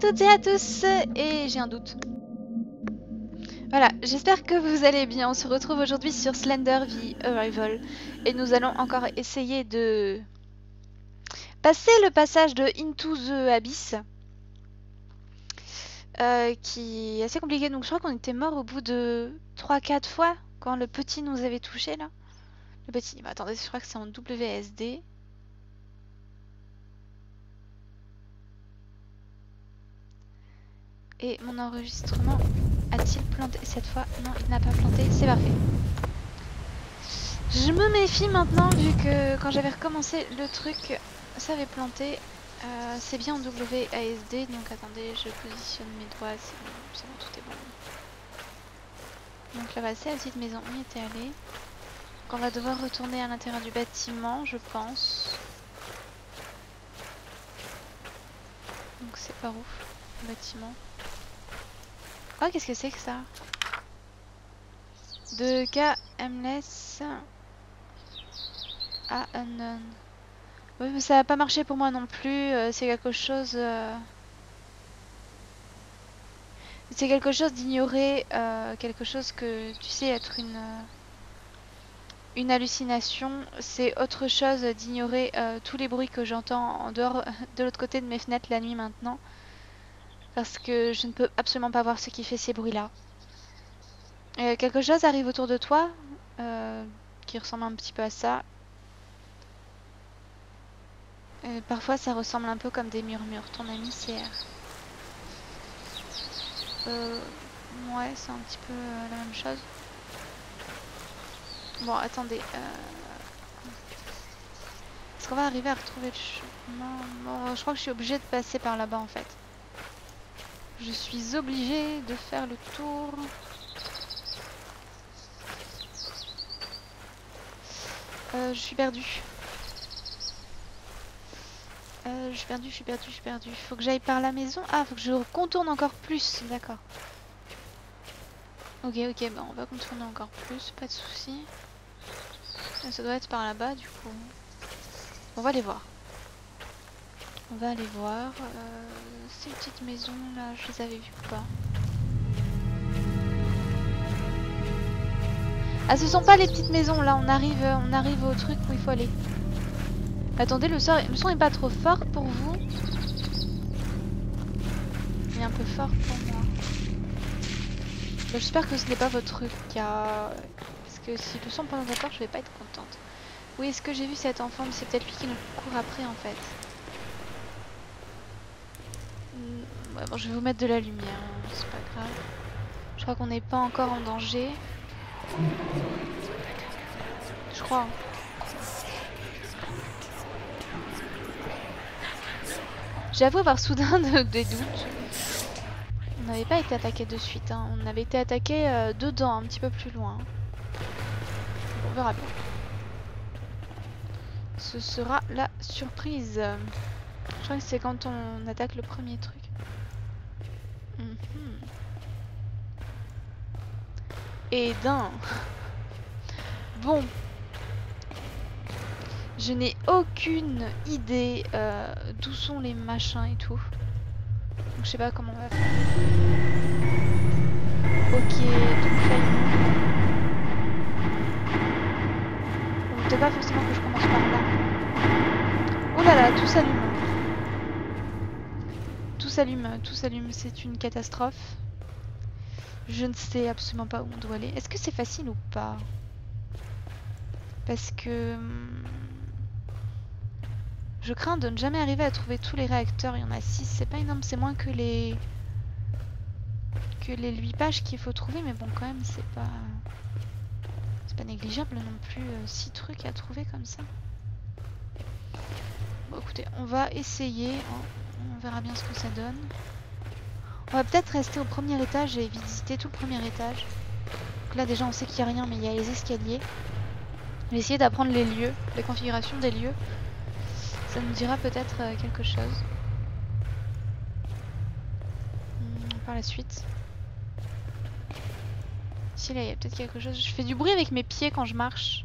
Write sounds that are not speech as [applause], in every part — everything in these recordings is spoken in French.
Toutes et à tous Et j'ai un doute. Voilà, j'espère que vous allez bien. On se retrouve aujourd'hui sur Slender V Arrival. Et nous allons encore essayer de passer le passage de Into the Abyss. Euh, qui est assez compliqué. Donc je crois qu'on était mort au bout de 3-4 fois quand le petit nous avait touché là. Le petit, bah, attendez, je crois que c'est en WSD. Et mon enregistrement a-t-il planté? Cette fois Non, il n'a pas planté, c'est parfait. Je me méfie maintenant vu que quand j'avais recommencé le truc, ça avait planté. Euh, c'est bien en WASD, donc attendez, je positionne mes doigts, c'est bon, tout est bon. Donc là-bas, c'est la petite maison, on y était allé. Donc on va devoir retourner à l'intérieur du bâtiment, je pense. Donc c'est par où le bâtiment Oh, qu'est-ce que c'est que ça? De K Mless à Unknown. Oui, mais ça n'a pas marché pour moi non plus. Euh, c'est quelque chose. Euh, c'est quelque chose d'ignorer, euh, quelque chose que tu sais être une une hallucination. C'est autre chose d'ignorer tous les bruits que j'entends en dehors [laughs] de l'autre côté de mes fenêtres la nuit maintenant parce que je ne peux absolument pas voir ce qui fait ces bruits-là. Euh, quelque chose arrive autour de toi euh, qui ressemble un petit peu à ça. Euh, parfois ça ressemble un peu comme des murmures. Ton ami c'est... ouais, c'est un petit peu la même chose. Bon, attendez. Est-ce qu'on va arriver à retrouver le chemin? Bon, je crois que je suis obligée de passer par là-bas en fait. Je suis obligée de faire le tour. Euh, je suis perdue. Euh, je suis perdue, je suis perdue, je suis perdue. Faut que j'aille par la maison. Ah, faut que je contourne encore plus. D'accord. Ok, ok, bah on va contourner encore plus, pas de soucis. Ça doit être par là-bas du coup. On va aller voir. On va aller voir. Euh, ces petites maisons là, je les avais vues pas Ah, ce sont pas les petites maisons là, on arrive, on arrive au truc où il faut aller. Attendez, le, son, est pas trop fort pour vous Il est un peu fort pour moi. J'espère que ce n'est pas votre truc, parce que si le son pas d'accord, je vais pas être contente. Oui, est-ce que j'ai vu cet enfant c'est peut-être lui qui nous court après en fait. Bon, je vais vous mettre de la lumière, c'est pas grave. Je crois qu'on n'est pas encore en danger. Je crois. Hein. J'avoue avoir soudain [laughs] des doutes. On n'avait pas été attaqué de suite, hein. on avait été attaqué euh, dedans, un petit peu plus loin. on verra bien. Ce sera la surprise. Je crois que c'est quand on attaque le premier truc. Mhm. Et d'un. Bon. Je n'ai aucune idée euh, d'où sont les machins et tout. Donc je sais pas comment on va faire. Ok, donc là il peut pas forcément que je commence par là. Oh là là, tout s'allume tout s'allume, c'est une catastrophe. Je ne sais absolument pas où on doit aller. Est-ce que c'est facile ou pas? Parce que... Hmm, je crains de ne jamais arriver à trouver tous les réacteurs. Il y en a 6, c'est pas énorme, c'est moins que les... Que les 8 pages qu'il faut trouver, mais bon quand même c'est pas... C'est pas négligeable non plus, 6 euh, trucs à trouver comme ça. Bon écoutez, on va essayer... verra bien ce que ça donne. On va peut-être rester au premier étage et visiter tout le premier étage. Donc là déjà on sait qu'il n'y a rien mais il y a les escaliers. On va essayer d'apprendre les lieux, les configurations des lieux. Ça nous dira peut-être euh, quelque chose. Hmm, par la suite. Ici là il y a peut-être quelque chose. Je fais du bruit avec mes pieds quand je marche.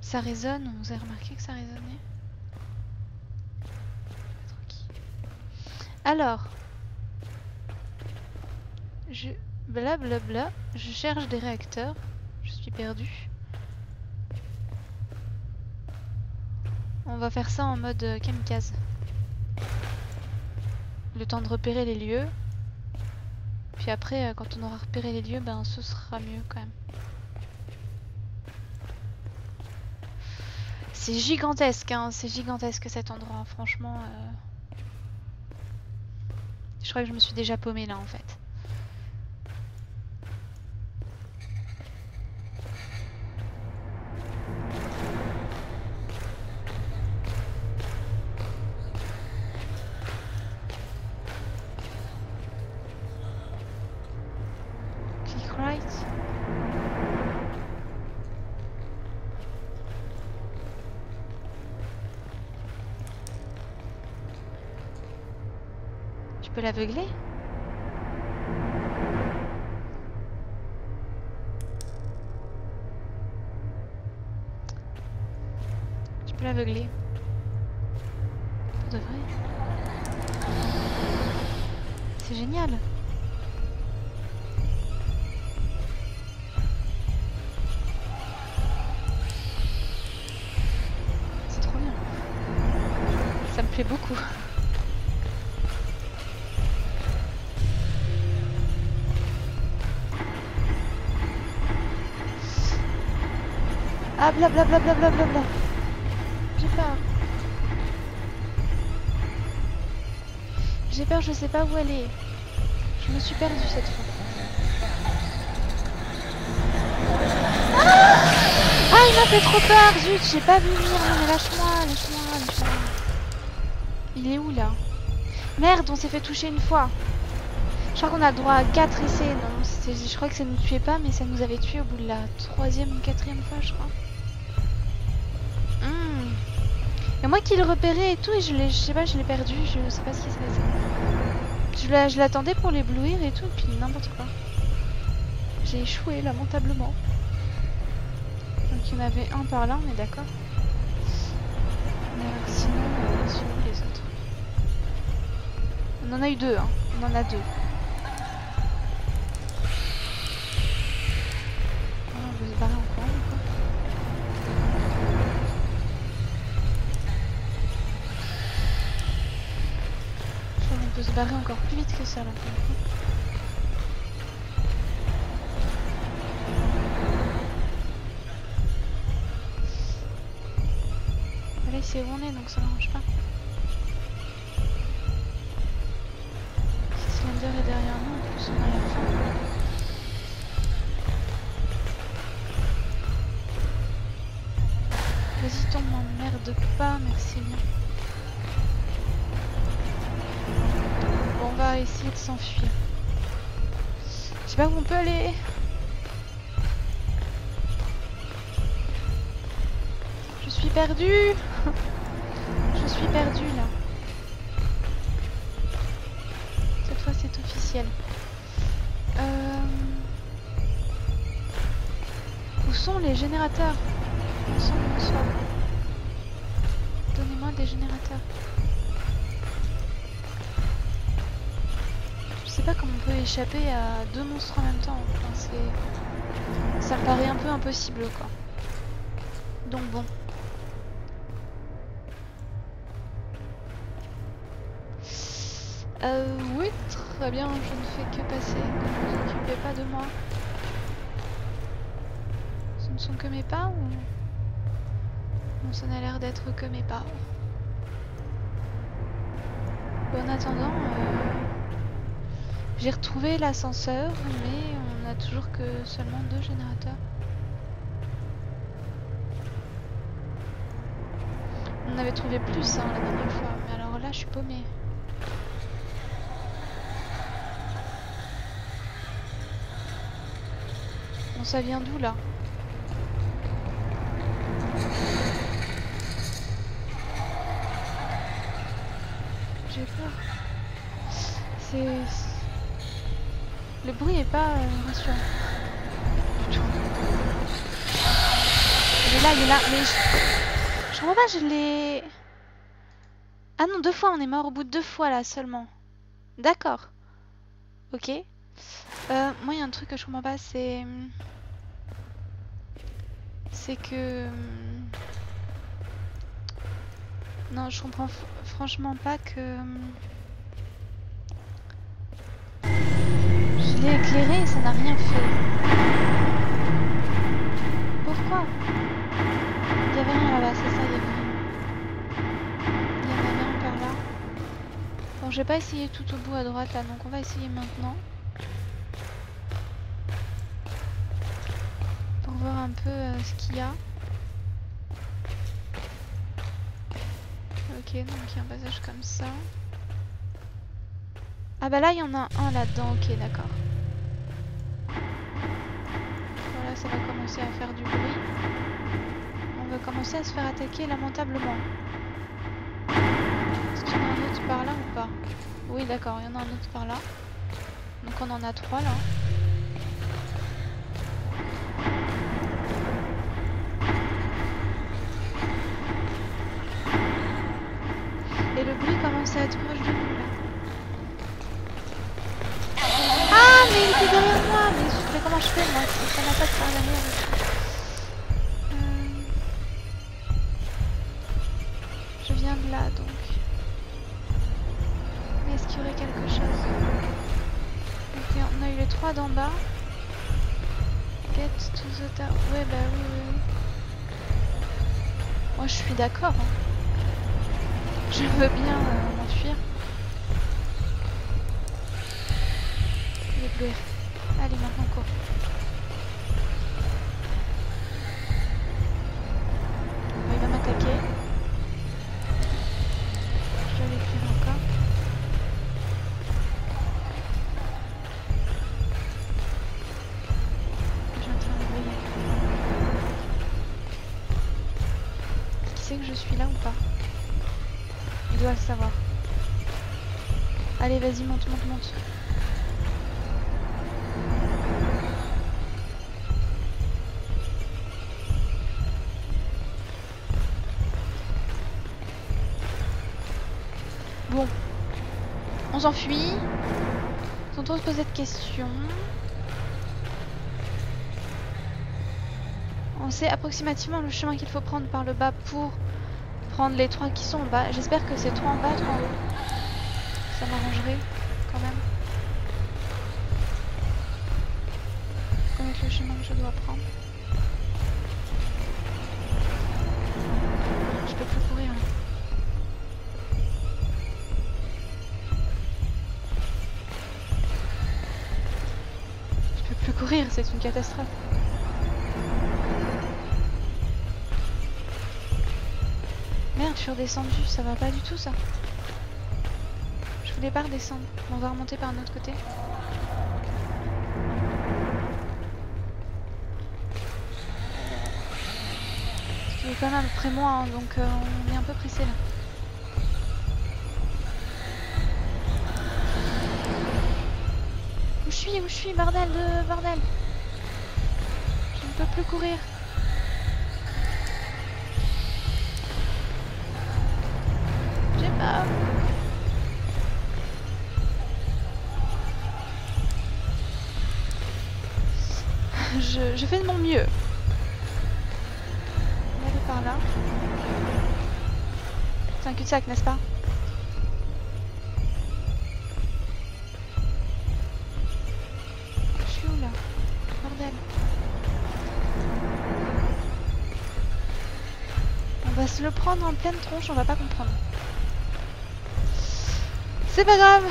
Ça résonne, vous avez remarqué que ça résonnait Alors. Je... Blablabla. Je cherche des réacteurs. Je suis perdu. On va faire ça en mode euh, kamikaze. Le temps de repérer les lieux. Puis après, euh, quand on aura repéré les lieux, ben ce sera mieux quand même. C'est gigantesque, hein, c'est gigantesque cet endroit, franchement. euh. Je crois que je me suis déjà paumée là en fait. Tu peux l'aveugler? Tu peux l'aveugler. Bla J'ai peur. J'ai peur, je sais pas où aller. Je me suis perdue cette fois. Ah, il m'a fait trop peur, zut, j'ai pas vu venir. Mais lâche-moi, lâche-moi, lâche-moi. Il est où là? Merde, on s'est fait toucher une fois. Je crois qu'on a droit à 4 essais, non Je crois que ça nous tuait pas, mais ça nous avait tué au bout de la troisième ou quatrième fois, je crois. Et moi qui le repérais et tout, et je l'ai, je sais pas, je l'ai perdu, je sais pas ce qui s'est passé. Je la- je l'attendais pour l'éblouir et tout, puis n'importe quoi. J'ai échoué lamentablement. Donc il y en avait un par là, on est d'accord. Alors, sinon, euh, sont où les autres On en a eu deux, hein. On en a deux. Barrer encore plus vite que ça là. il sait où on est donc ça m'arrange pas. [laughs] Je suis perdue là. Cette fois c'est officiel. Euh, Où sont les générateurs? Où sont. Donnez-moi des générateurs. Je sais pas comment on peut échapper à deux monstres en même temps. Ça paraît un peu impossible quoi. Donc bon. Euh, oui, très bien, je ne fais que passer. Ne vous occupez pas de moi. Ce ne sont que mes pas ou... Non, ça n'a l'air d'être que mes pas. En attendant, euh, j'ai retrouvé l'ascenseur, mais on n'a toujours que seulement deux générateurs. On avait trouvé plus hein, la dernière fois, mais alors là, je suis paumée. Ça vient d'où là J'ai peur. C'est. Le bruit est pas euh, rassurant. Il est là, il est là. Mais je. Je comprends pas, je l'ai. Ah non, deux fois, on est mort au bout de deux fois là seulement. D'accord. Ok. Euh, moi, il y a un truc que je comprends pas, c'est... C'est que... Non, je comprends franchement pas que... Je l'ai éclairé et ça n'a rien fait. Pourquoi? Il y avait rien là-bas, c'est ça, il y avait rien. Il y avait rien par là. Bon, je vais pas essayer tout au bout à droite là, donc on va essayer maintenant. Pour voir un peu euh, ce qu'il y a. Ok, donc il y a un passage comme ça. Ah bah là, il y en a un là-dedans. Ok, d'accord. Voilà, ça va commencer à faire du bruit. On va commencer à se faire attaquer lamentablement. Est-ce qu'il y en a un autre par là ou pas? Oui, d'accord, il y en a un autre par là. Donc on en a trois là. Commence à être. Ah mais il était derrière moi Mais je fais comment je fais moi Ça n'a pas de par derrière. Euh... Je viens de là donc. Mais est-ce qu'il y aurait quelque chose? Ok, on a eu les trois d'en bas. Get to the tower. Ouais bah oui oui oui. Moi je suis d'accord. Hein. Je veux bien euh, Les Allez, On s'enfuit. Sans trop se poser de questions. On sait approximativement le chemin qu'il faut prendre par le bas pour prendre les trois qui sont en bas. J'espère que c'est trois en bas, trois en haut. Ça m'arrangerait quand même. Connaître le chemin que je dois prendre. C'est une catastrophe. je suis redescendue, ça va pas du tout ça. Je voulais pas redescendre. On va remonter par un autre côté. Il est quand même après moi, hein, donc euh, on est un peu pressé là. Où je suis Où je suis Bordel de bordel Je peux plus courir. je, fais de mon mieux. On va aller par là. C'est un cul-de-sac, n'est-ce pas? Le prendre en pleine tronche, on va pas comprendre. C'est pas grave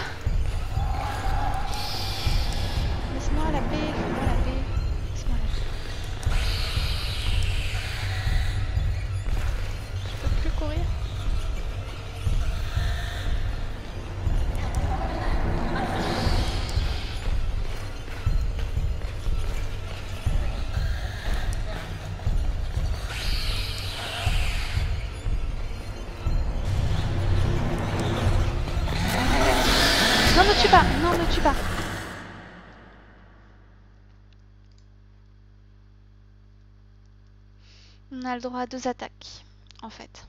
On a le droit à deux attaques, en fait.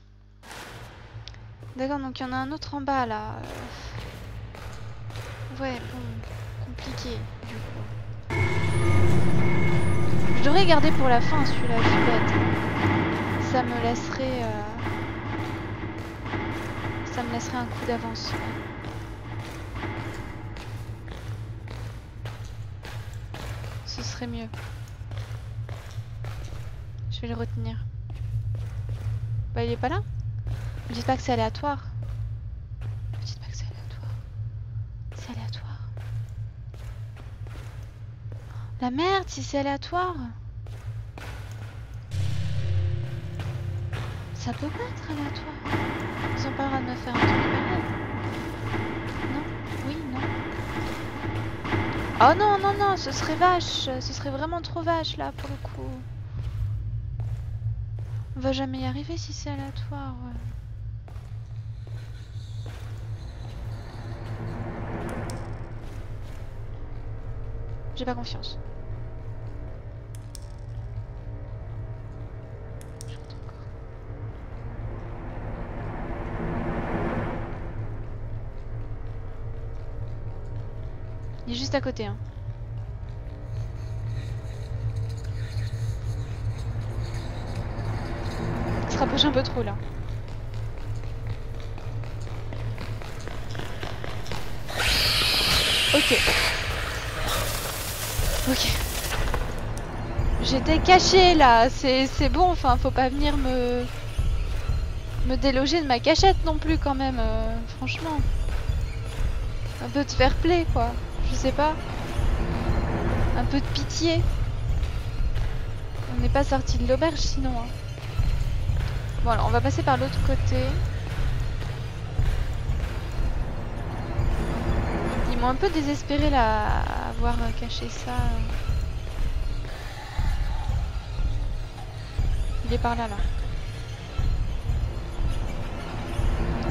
D'accord, donc il y en a un autre en bas, là. Ouais, bon, compliqué du coup. Je devrais garder pour la fin celui-là, du bête. Ça me laisserait... euh, Ça me laisserait un coup d'avance. Ce serait mieux. Le retenir. Bah il est pas là Me dites pas que c'est aléatoire. Dites pas que c'est aléatoire. C'est aléatoire. La merde, si c'est aléatoire. Ça peut pas être aléatoire. Ils ont pas le de me faire un truc pareil. Non? Oui, non. Oh non, non, non, ce serait vache. Ce serait vraiment trop vache là pour le coup. Va jamais y arriver si c'est aléatoire. J'ai pas confiance. Il est juste à côté. Hein. Rapproche un peu trop là. Ok. Ok. J'étais cachée là, c'est bon, enfin faut pas venir me me déloger de ma cachette non plus quand même, euh, franchement. Un peu de fair play quoi, je sais pas. Un peu de pitié. On n'est pas sorti de l'auberge sinon. hein. Bon alors on va passer par l'autre côté. Ils m'ont un peu désespéré là à avoir caché ça. Il est par là là.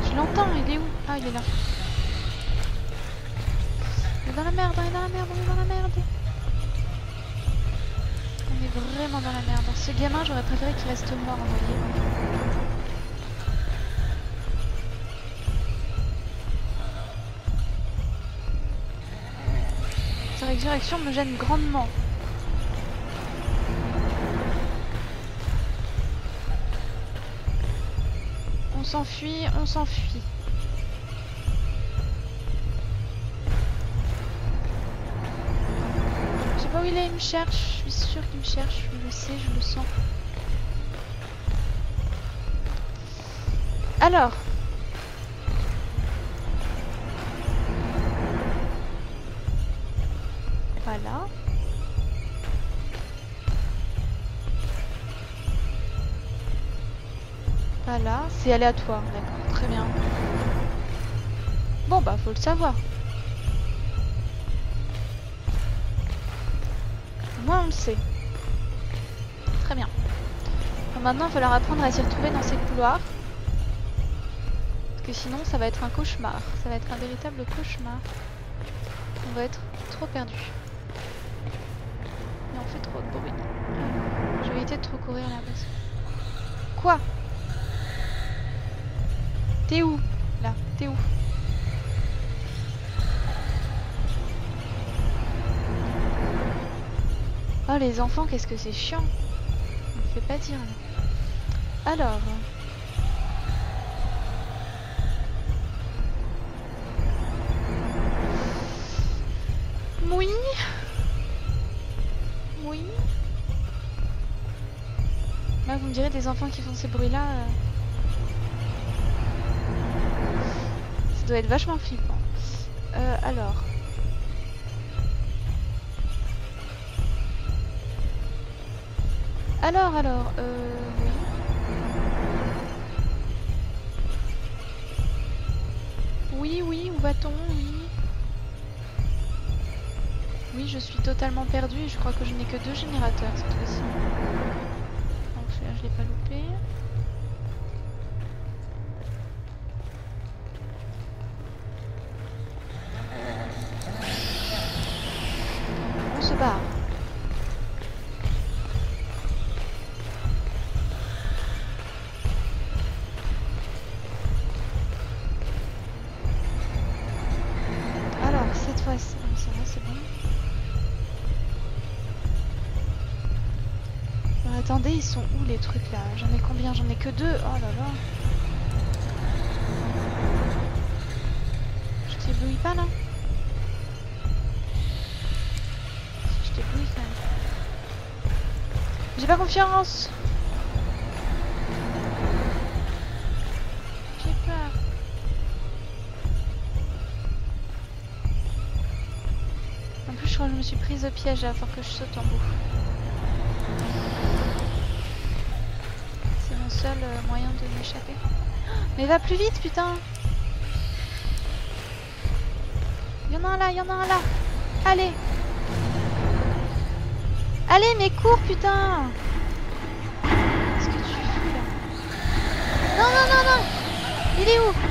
Je l'entends, il est où? Ah il est là. On est dans la merde, on est dans la merde, on est dans la merde. On est vraiment dans la merde. Ce gamin, j'aurais préféré qu'il reste mort, vous voyez. Sa résurrection me gêne grandement. On s'enfuit, on s'enfuit. Je sais pas où il est, il me cherche. Je suis sûre qu'il me cherche. Je le sais, je le sens. Alors. Voilà, c'est aléatoire, d'accord, très bien. Bon bah faut le savoir. Moi on le sait. Très bien. Maintenant il va falloir apprendre à s'y retrouver dans ces couloirs. Parce que sinon ça va être un cauchemar. Ça va être un véritable cauchemar. On va être trop perdu. Et on fait trop de bruit. Je vais éviter de trop courir là parce. Quoi? T'es où Là, t'es où? Oh les enfants, qu'est-ce que c'est chiant. On me fait pas dire. Alors... Oui Oui Là vous me direz des enfants qui font ces bruits là... Ça doit être vachement flippant. Euh, alors. Alors, alors, euh, oui. Oui, où va-t-on? Oui. Oui, je suis totalement perdue et je crois que je n'ai que deux générateurs cette fois-ci. Celui-là, je l'ai pas loupé. Attendez, ils sont où les trucs là? J'en ai combien? J'en ai que deux? Oh là là. Je t'éblouis pas là? Je t'éblouis quand même. J'ai pas confiance J'ai peur. En plus, je crois que je me suis prise au piège faut que je saute en bout. De m'échapper. Mais va plus vite, putain. Il y en a un là, il y en a un là. Allez. Allez, mais cours, putain. Là? Non, non, non, non. Il est où?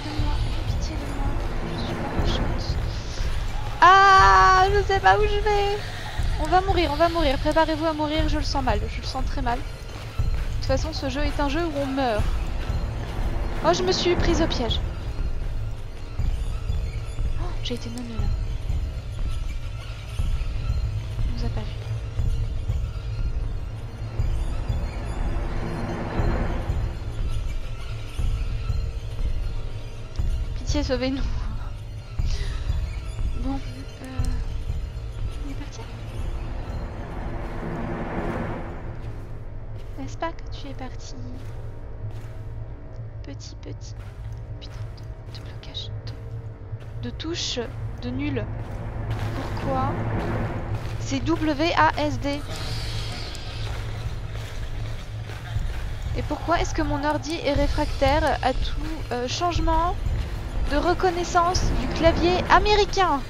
De moi, aie pitié de moi. Je suis pas méchante. Ah, je sais pas où je vais. On va mourir, on va mourir. Préparez-vous à mourir, je le sens mal. Je le sens très mal. De toute façon, ce jeu est un jeu où on meurt. Oh, je me suis prise au piège. Oh, J'ai été neuneu là. Sauvez-nous. Bon, euh... On est parti N'est-ce pas que tu es parti Petit, petit. Putain, de, blocage. De, de touche de nul. Pourquoi? C'est W-A-S-D. Et pourquoi est-ce que mon ordi est réfractaire à tout euh, changement? De reconnaissance du clavier américain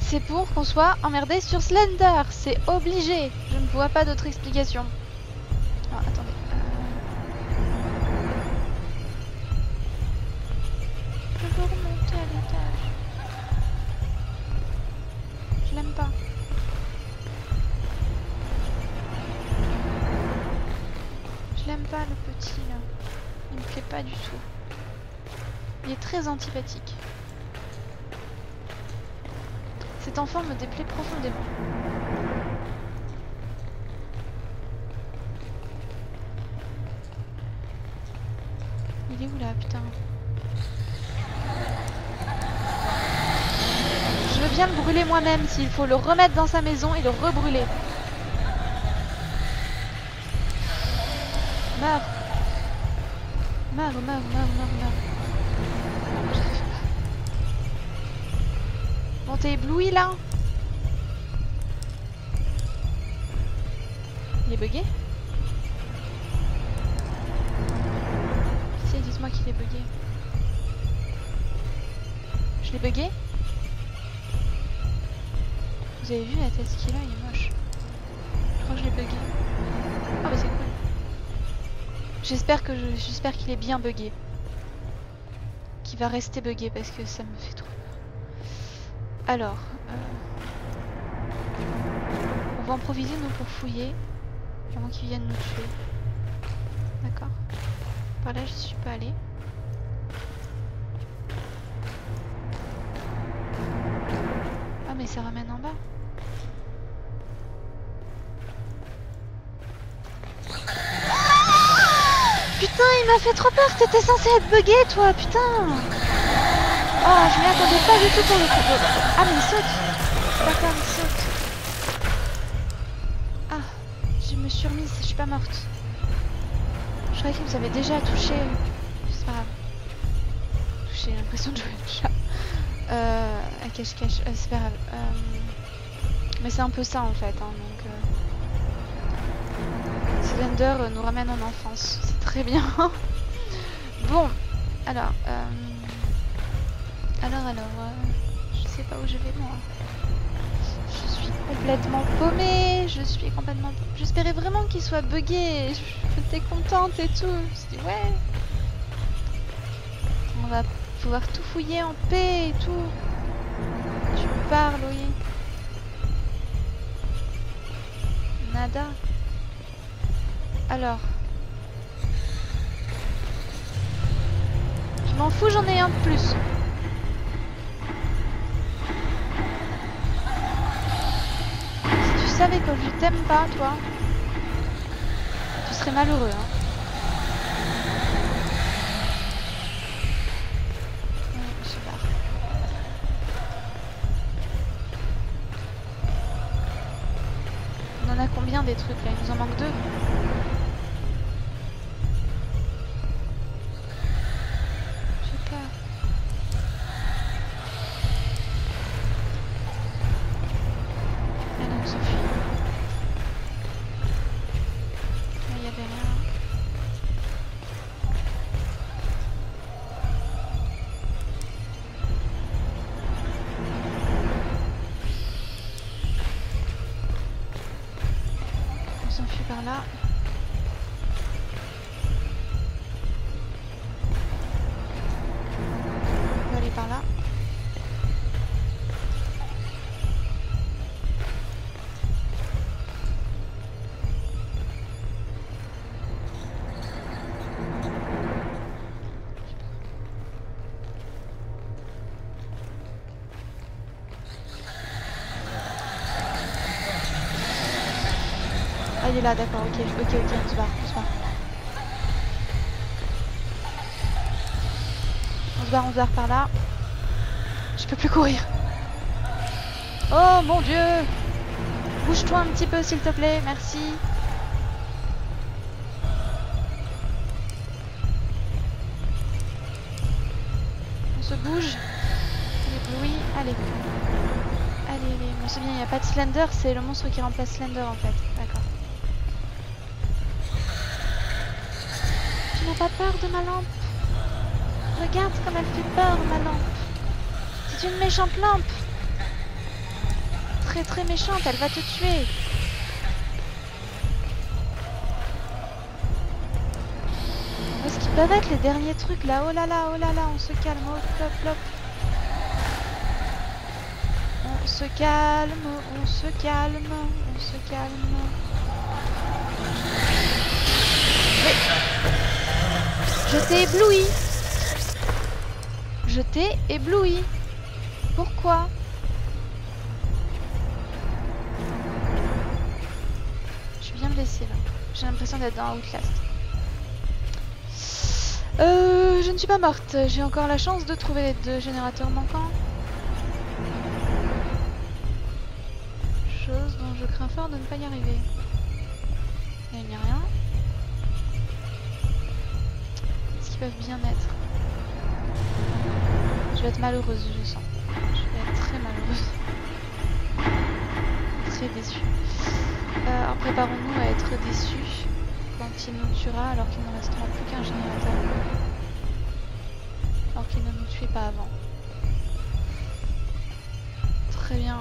C'est pour qu'on soit emmerdé sur Slender, c'est obligé. Je ne vois pas d'autre explication. Ah, attendez. Je veux remonter à l'étage. Je l'aime pas. Je l'aime pas le petit là. Il me plaît pas du tout. Il est très antipathique. Cet enfant me déplaît profondément. Il est où là, putain? Je veux bien le brûler moi-même s'il faut le remettre dans sa maison et le rebrûler. J'espère qu'il est bien buggé. Qu'il va rester buggé parce que ça me fait trop peur. Alors, euh, on va improviser nous pour fouiller avant qu'ils viennent nous tuer. D'accord. Par là, je suis pas allée. Ah mais ça ramène en bas. Il m'a fait trop peur. T'étais censé être bugué, toi, putain. Oh, je m'y attendais pas du tout pour le coup. Ah, mais il saute. D'accord, il saute. Ah, je me suis remise. Je suis pas morte. Je croyais qu'il vous avait déjà touché. C'est pas grave. Touché, j'ai l'impression de jouer le chat. Euh, cache-cache. Euh, c'est pas grave. Euh, Mais c'est un peu ça en fait. Hein, donc. euh, Slender nous ramène en enfance. C'est très bien. [laughs] bon, alors, euh, alors, alors, euh, je sais pas où je vais moi. Je suis complètement paumée. Je suis complètement. J'espérais vraiment qu'il soit buggé. J'étais contente et tout. Je me suis dit ouais. On va pouvoir tout fouiller en paix et tout. Tu parles, oui. Alors. Je m'en fous, j'en ai un de plus. Si tu savais que je t'aime pas, toi, tu serais malheureux. Hein. On en a combien des trucs là? Il nous en manque deux. Là, d'accord, ok, ok, ok, on se barre, on se barre. On se barre, on se barre par là. Je peux plus courir. Oh mon dieu Bouge-toi un petit peu s'il te plaît, merci. On se bouge. Oui, allez. Allez, allez. Bon, c'est bien, il n'y a pas de Slender, c'est le monstre qui remplace Slender en fait. D'accord. pas peur de ma lampe Regarde comme elle fait peur, ma lampe. C'est une méchante lampe. Très très méchante, elle va te tuer. Où est-ce qu'ils peuvent être les derniers trucs là? Oh là là, oh là là, on se calme, oh plop On se calme, on se calme, on se calme. Je t'ai ébloui. Je t'ai ébloui. Pourquoi? Je suis bien blessée là. J'ai l'impression d'être dans Outlast. Euh, je ne suis pas morte. J'ai encore la chance de trouver les deux générateurs manquants. Chose dont je crains fort de ne pas y arriver. Il n'y a rien. Bien être. Je vais être malheureuse, je sens. Je vais être très malheureuse. Très déçue. Euh, alors préparons-nous à être déçus quand il nous tuera alors qu'il ne restera plus qu'un générateur. Alors qu'il ne nous tuait pas avant. Très bien.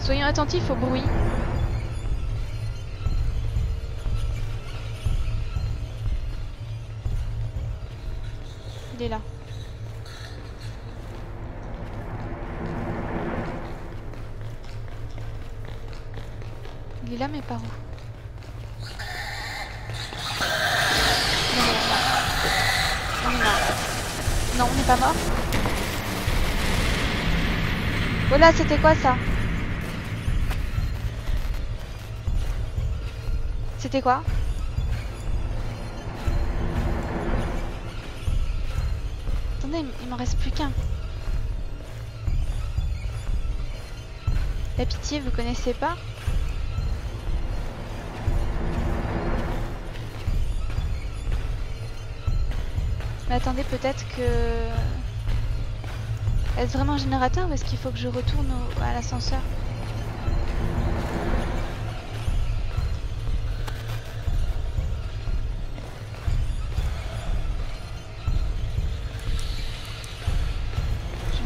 Soyons attentifs au bruit. Il est là. Il est là mais par où Non, on est. Non, on n'est pas mort. Voilà, oh c'était quoi ça C'était quoi il m'en reste plus qu'un. La pitié, vous connaissez pas? Mais attendez, peut-être que... Est-ce vraiment un générateur ou est-ce qu'il faut que je retourne à l'ascenseur?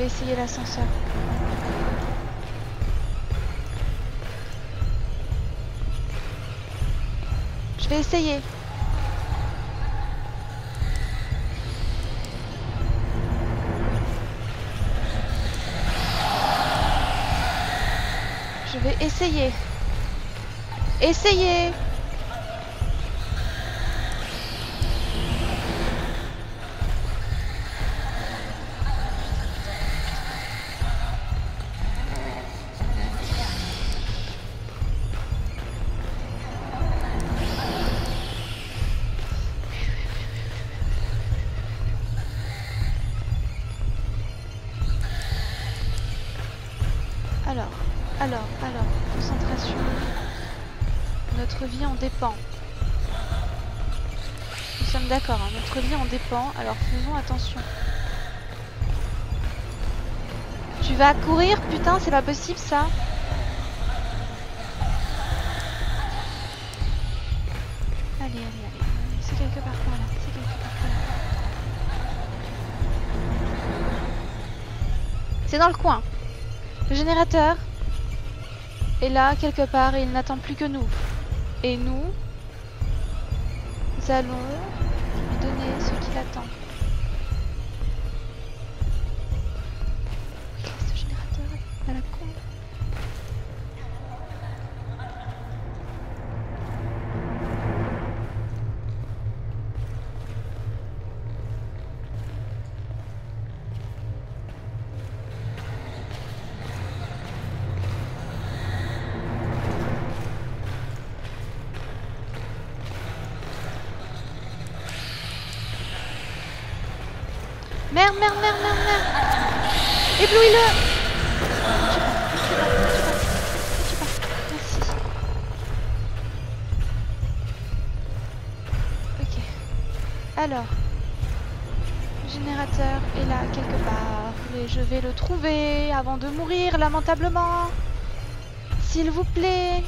Vais essayer l'ascenseur. Je vais essayer. Je vais essayer. Essayez notre vie en dépend, alors faisons attention. Tu vas courir Putain, c'est pas possible ça Allez, allez, allez. C'est quelque part par là. C'est quelque part par là. C'est dans le coin. Le générateur est là quelque part et il n'attend plus que nous. Et nous, nous allons donner Merde, merde, merde, merde, Éblouis-le. Ok. Alors. Le générateur est là quelque part. Et je vais le trouver avant de mourir lamentablement. S'il vous plaît.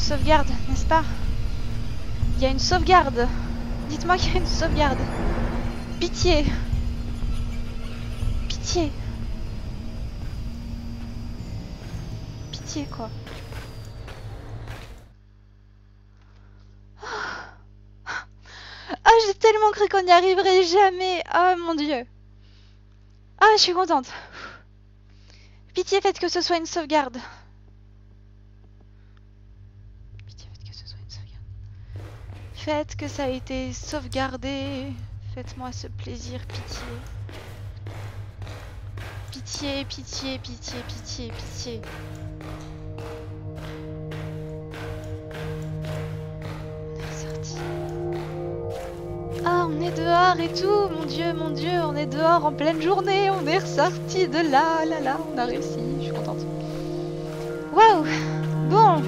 Sauvegarde, n'est-ce pas? Il y a une sauvegarde. Dites-moi qu'il y a une sauvegarde. Pitié. Pitié. Pitié, quoi. Ah, j'ai tellement cru qu'on n'y arriverait jamais. Oh mon dieu. Ah, je suis contente. Pitié, faites que ce soit une sauvegarde. Pitié, faites que ce soit une sauvegarde. Faites que ça a été sauvegardé. Faites-moi ce plaisir, pitié. Pitié, pitié, pitié, pitié, pitié. On est ressorti. Ah, on est dehors et tout. Mon dieu, mon dieu, on est dehors en pleine journée. On est ressorti de là, là, là. On a réussi. Je suis contente. Waouh! Bon,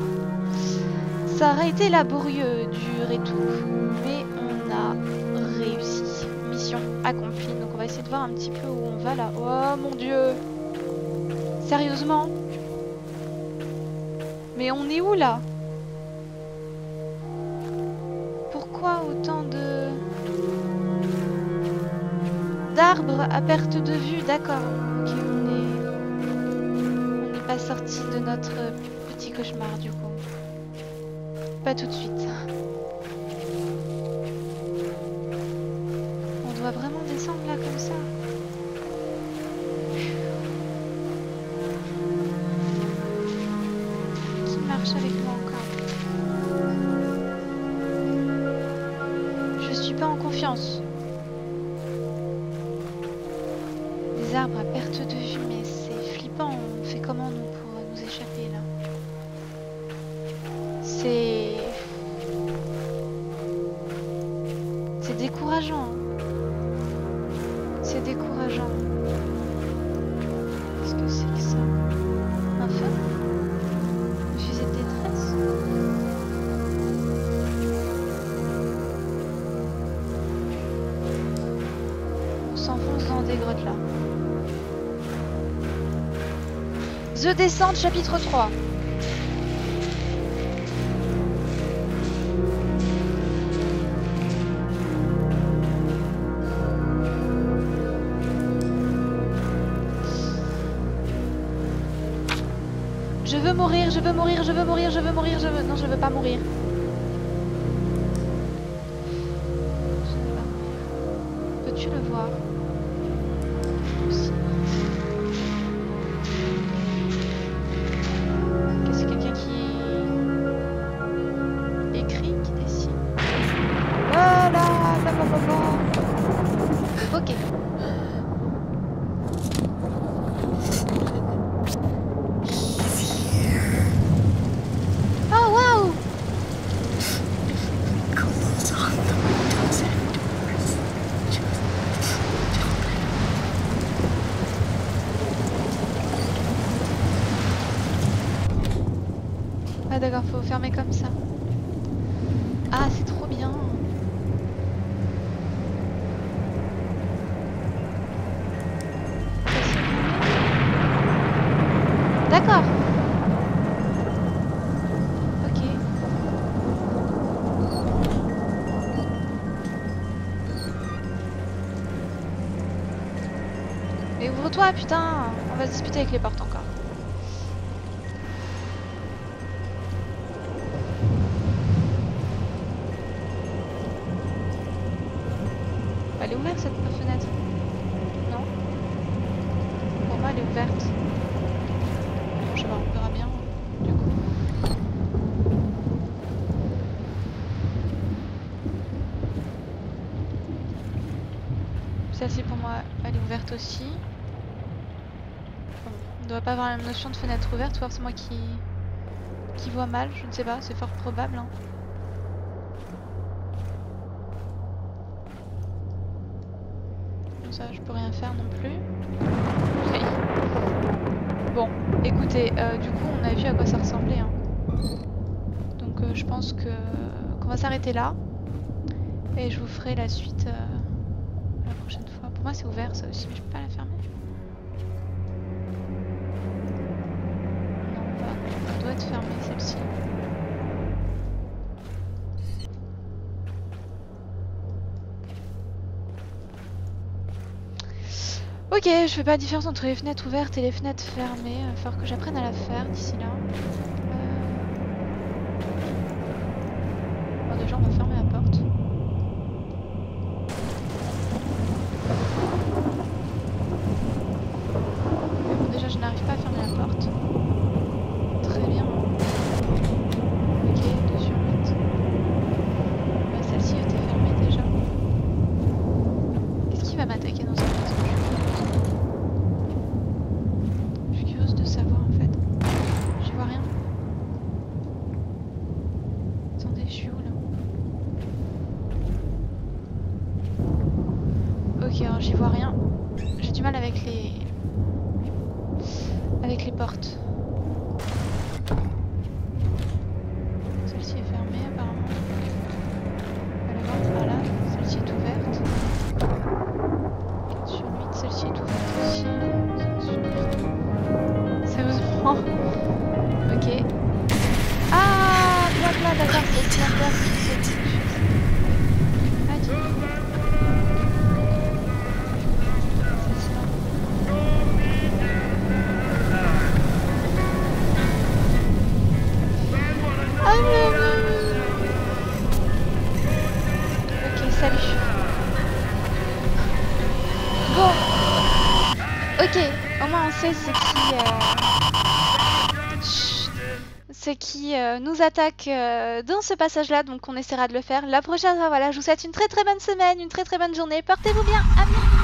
ça aurait été laborieux, dur et tout, mais on a réussi. Mission accomplie. Donc on va essayer de voir un petit peu où on va là. Oh mon dieu Sérieusement? Mais on est où là? Pourquoi autant de... D'arbres à perte de vue? D'accord. Ok, on est... On n'est pas sorti de notre petit cauchemar du coup. Pas tout de suite. On doit vraiment descendre là comme ça. C'est décourageant. Qu'est-ce que c'est que ça Un feu Une fusée de détresse On s'enfonce dans des grottes là. The Descent, chapitre 3. Veux mourir, je veux mourir, je veux mourir, je veux mourir, je veux... Non, je veux pas mourir. Je veux pas mourir. Peux-tu le voir? D'accord, faut fermer comme ça. Ah, c'est trop bien. D'accord. Ok. Mais ouvre-toi, putain On va se disputer avec les portes aussi. On doit pas avoir la notion de fenêtre ouverte, ou c'est moi qui... qui vois mal, je ne sais pas, c'est fort probable. hein. Ça, je peux rien faire non plus. Bon, écoutez, euh, du coup, on a vu à quoi ça ressemblait. hein. Donc, euh, je pense que qu'on va s'arrêter là. Et je vous ferai la suite euh, la prochaine fois. Moi, c'est ouvert ça aussi, mais je peux pas la fermer. Non, bah, elle doit être fermée celle-ci. Ok, je fais pas la différence entre les fenêtres ouvertes et les fenêtres fermées. Il va falloir que j'apprenne à la faire d'ici là. Euh... Bon, déjà, on va fermer la porte. Mais bon, déjà, je n'arrive pas à fermer la porte. Très bien. Ok, 2 sur 8. Bah, Celle-ci était fermée déjà. Qu'est-ce qui va m'attaquer dans cette maison Je suis curieuse de savoir en fait. J'y vois rien. Attendez, je suis où là Ok, alors j'y vois rien. J'ai du mal avec les... avec les portes. Euh, dans ce passage-là, donc on essaiera de le faire. La prochaine fois, voilà, je vous souhaite une très très bonne semaine, une très très bonne journée. Portez-vous bien, à bientôt